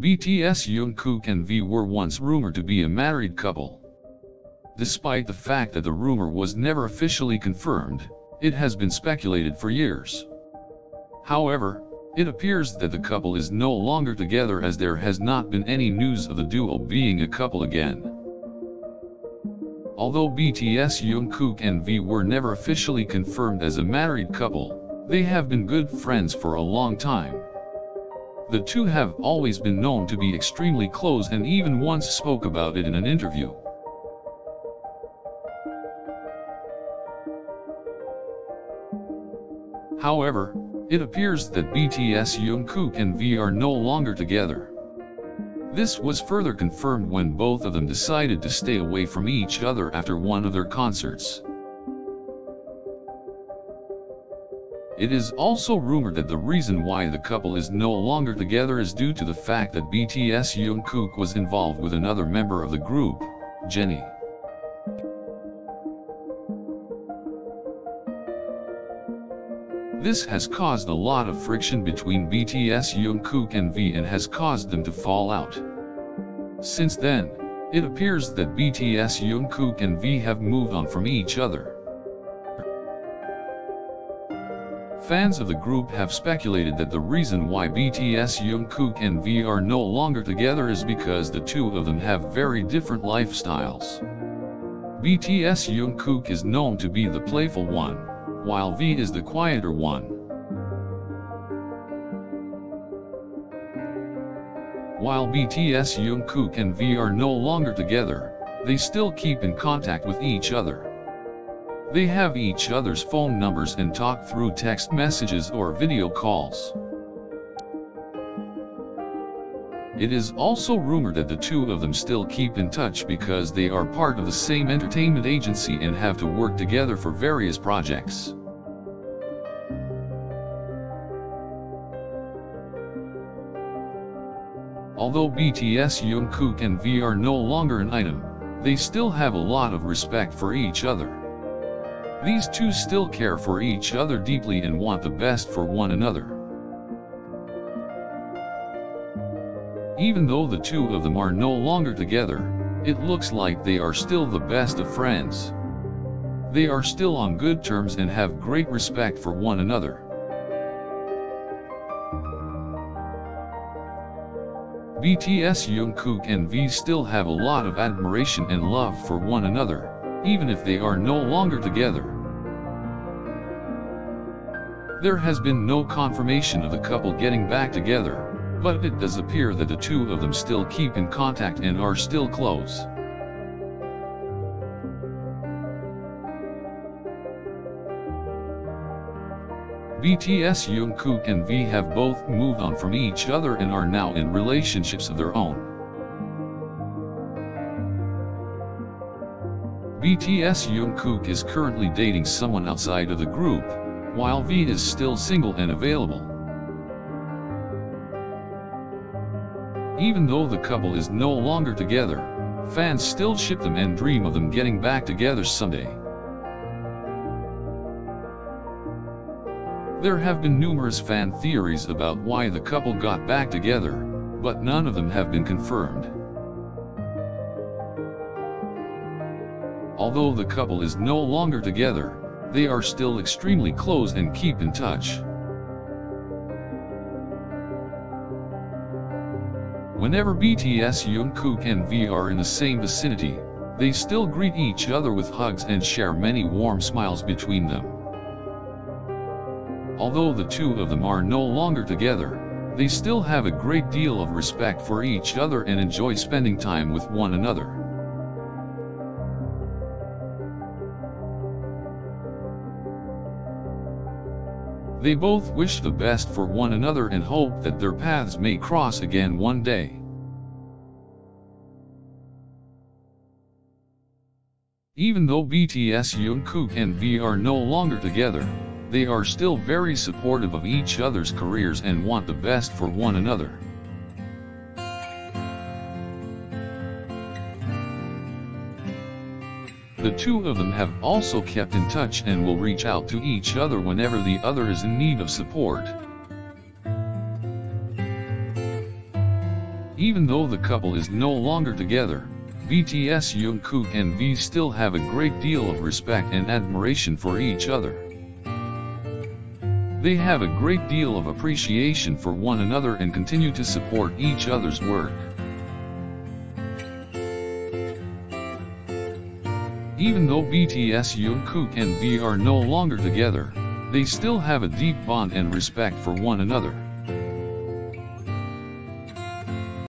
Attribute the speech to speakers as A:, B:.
A: BTS Jungkook and V were once rumored to be a married couple. Despite the fact that the rumor was never officially confirmed, it has been speculated for years. However, it appears that the couple is no longer together as there has not been any news of the duo being a couple again. Although BTS Jungkook and V were never officially confirmed as a married couple, they have been good friends for a long time. The two have always been known to be extremely close and even once spoke about it in an interview. However, it appears that BTS Jungkook and V are no longer together. This was further confirmed when both of them decided to stay away from each other after one of their concerts. It is also rumored that the reason why the couple is no longer together is due to the fact that BTS Jungkook was involved with another member of the group, Jennie. This has caused a lot of friction between BTS Jungkook and V and has caused them to fall out. Since then, it appears that BTS Jungkook and V have moved on from each other. Fans of the group have speculated that the reason why BTS Jungkook and V are no longer together is because the two of them have very different lifestyles. BTS Jungkook is known to be the playful one, while V is the quieter one. While BTS Jungkook and V are no longer together, they still keep in contact with each other. They have each other's phone numbers and talk through text messages or video calls. It is also rumored that the two of them still keep in touch because they are part of the same entertainment agency and have to work together for various projects. Although BTS Jungkook and V are no longer an item, they still have a lot of respect for each other. These two still care for each other deeply and want the best for one another. Even though the two of them are no longer together, it looks like they are still the best of friends. They are still on good terms and have great respect for one another. BTS Jungkook and V still have a lot of admiration and love for one another, even if they are no longer together. There has been no confirmation of the couple getting back together, but it does appear that the two of them still keep in contact and are still close. BTS Jungkook and V have both moved on from each other and are now in relationships of their own. BTS Jungkook is currently dating someone outside of the group, while V is still single and available. Even though the couple is no longer together, fans still ship them and dream of them getting back together someday. There have been numerous fan theories about why the couple got back together, but none of them have been confirmed. Although the couple is no longer together, they are still extremely close and keep in touch. Whenever BTS Jungkook and V are in the same vicinity, they still greet each other with hugs and share many warm smiles between them. Although the two of them are no longer together, they still have a great deal of respect for each other and enjoy spending time with one another. They both wish the best for one another and hope that their paths may cross again one day. Even though BTS Jungkook and V are no longer together, they are still very supportive of each other's careers and want the best for one another. The two of them have also kept in touch and will reach out to each other whenever the other is in need of support. Even though the couple is no longer together, BTS Jungkook and V still have a great deal of respect and admiration for each other. They have a great deal of appreciation for one another and continue to support each other's work. Even though BTS Jungkook and V are no longer together, they still have a deep bond and respect for one another.